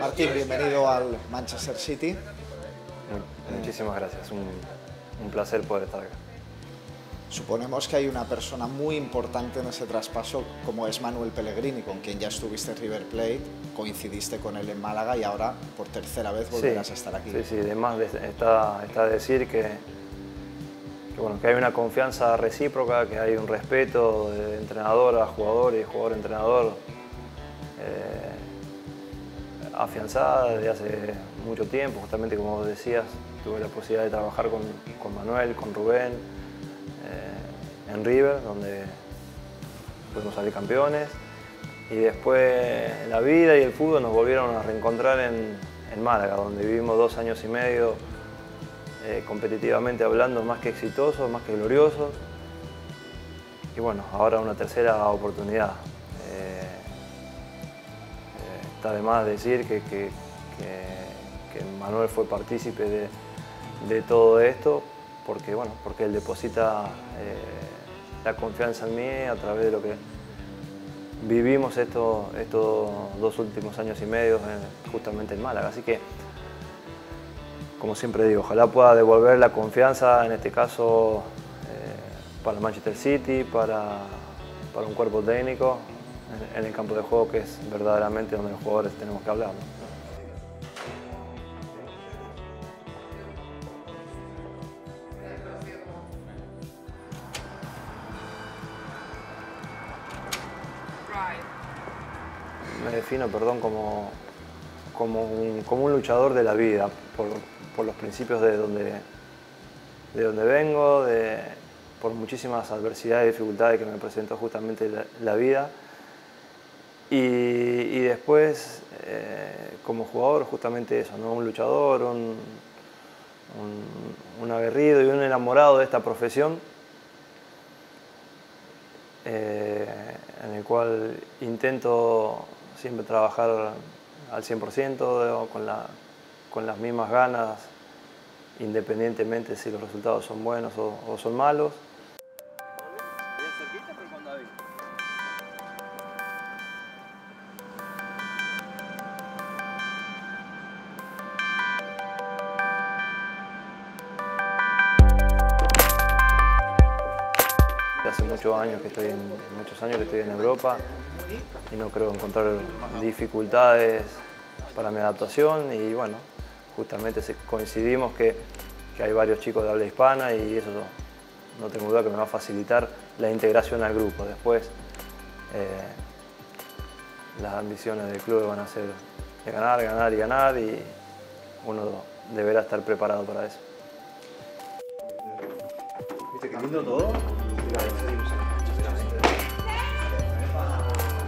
Martín, bienvenido al Manchester City. Muchísimas gracias, un, un placer poder estar acá. Suponemos que hay una persona muy importante en ese traspaso como es Manuel Pellegrini, con quien ya estuviste en River Plate, coincidiste con él en Málaga y ahora por tercera vez volverás sí, a estar aquí. Sí, sí, además de- está, está decir que, que, bueno, que hay una confianza recíproca, que hay un respeto de entrenador a jugador y jugador a entrenador afianzada desde hace mucho tiempo, justamente como vos decías, tuve la posibilidad de trabajar con, con Manuel, con Rubén, eh, en River, donde pudimos salir campeones. Y después la vida y el fútbol nos volvieron a reencontrar en, en Málaga, donde vivimos dos años y medio eh, competitivamente hablando, más que exitosos, más que gloriosos. Y bueno, ahora una tercera oportunidad. Eh, eh, está de más decir que, que- que- Manuel fue partícipe de, de todo esto, porque, bueno, porque él deposita la confianza en mí a través de lo que vivimos estos, estos dos últimos años y medio en- justamente en Málaga. Así que, como siempre digo, ojalá pueda devolver la confianza, en este caso eh, para Manchester City, para, para un cuerpo técnico, en, en el campo de juego que es verdaderamente donde los jugadores tenemos que hablar. ¿no? me defino, perdón, como, como, un, luchador de la vida, por, los principios de donde, de donde vengo, de, por muchísimas adversidades y dificultades que me presentó justamente la, la vida. Y, después, eh, como jugador, justamente eso, ¿no? un luchador, un, un, un aguerrido y un enamorado de esta profesión eh, en el cual intento siempre trabajar al 100%, con, la, con las mismas ganas, independientemente si los resultados son buenos o, o son malos. Hace muchos años que estoy en, muchos años que estoy en Europa y no creo encontrar dificultades para mi adaptación y bueno, justamente coincidimos que, que hay varios chicos de habla hispana y eso no tengo duda que me va a facilitar la integración al grupo. Después eh, las ambiciones del club van a ser de ganar, ganar y ganar y uno deberá estar preparado para eso. ¿Viste qué lindo todo?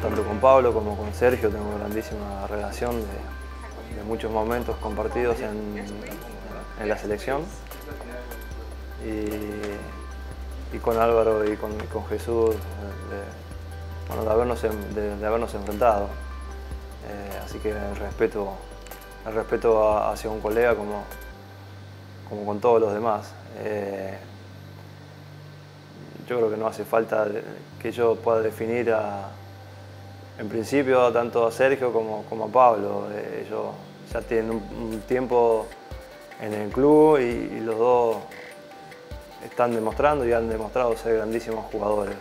Tanto con Pablo como con Sergio tengo grandísima relación de, muchos momentos compartidos en, la selección. Y, con Álvaro y con, Jesús, de, bueno, de, habernos, de- habernos enfrentado. Eh, así que el respeto, el respeto hacia un colega como, como con todos los demás. Eh, yo creo que no hace falta que yo pueda definir a, en principio tanto a Sergio como, como a Pablo. Eh, ellos ya tienen un, un tiempo en el club y, y los dos están demostrando y han demostrado ser grandísimos jugadores.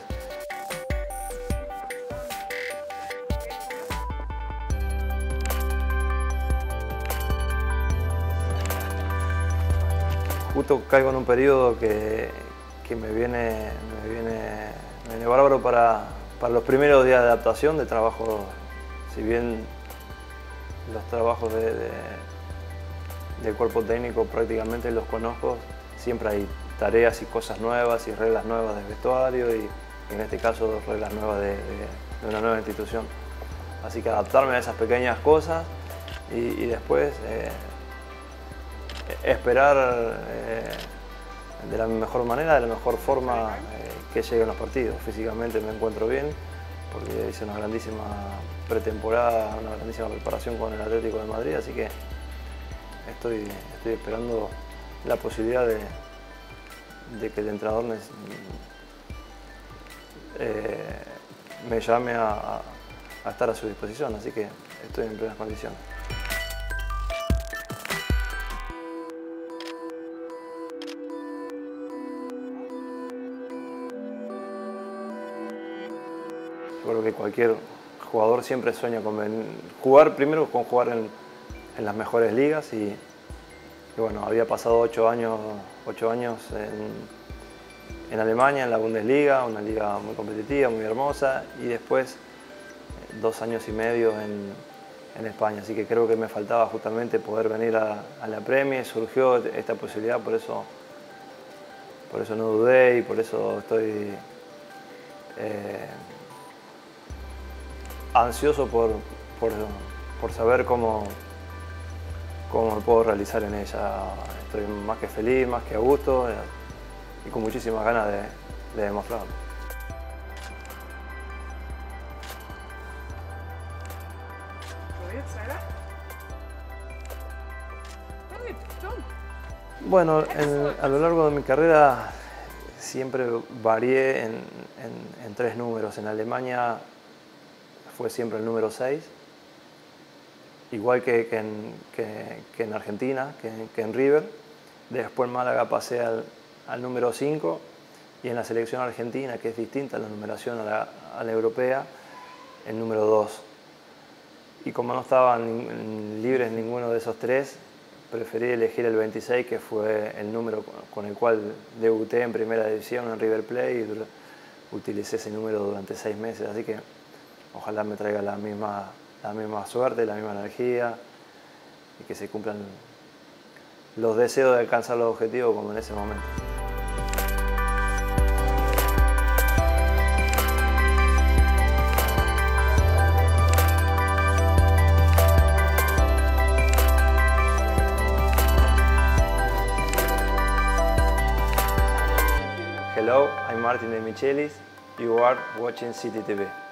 Justo caigo en un periodo que, me, viene, me, viene, me viene bárbaro para, para los primeros días de adaptación de trabajo, si bien los trabajos de, cuerpo técnico prácticamente los conozco, siempre hay tareas y cosas nuevas y reglas nuevas del vestuario y en este caso reglas nuevas de, de- una nueva institución. Así que adaptarme a esas pequeñas cosas y, y después eh, esperar eh, de la mejor manera, de la mejor forma eh, que lleguen los partidos. Físicamente me encuentro bien porque hice una grandísima pretemporada, una grandísima preparación con el Atlético de Madrid, así que estoy, estoy esperando la posibilidad de, que el entrenador me, eh, me llame a, a estar a su disposición, así que estoy en plenas condiciones. Creo que cualquier jugador siempre sueña con jugar primero con jugar en, las mejores ligas y, bueno, había pasado ocho años, ocho años en, Alemania, en la Bundesliga, una liga muy competitiva, muy hermosa y después eh, dos años y medio en, España, así que creo que me faltaba justamente poder venir a, la Premier, surgió esta posibilidad, por eso, por eso no dudé y por eso estoy eh, ansioso por, por, saber cómo, cómo me puedo realizar en ella. Estoy más que feliz, más que a gusto eh, y con muchísimas ganas de, de demostrarlo. Bueno, a lo largo de mi carrera siempre varié en, en tres números. En Alemania fue siempre el número 6, igual que, en, Argentina, que, en River. Después en Málaga pasé al, número 5 y en la selección argentina, que es distinta a la numeración a la, europea, el número 2. Y como no estaban libres ninguno de esos tres, preferí elegir el 26, que fue el número con el cual debuté en primera división en River Plate y utilicé ese número durante seis meses. Así que ojalá me traiga la misma, la misma suerte, la misma energía y que se cumplan los deseos de alcanzar los objetivos como en ese momento. Hello, I'm Martin de Michelis. You are watching City TV.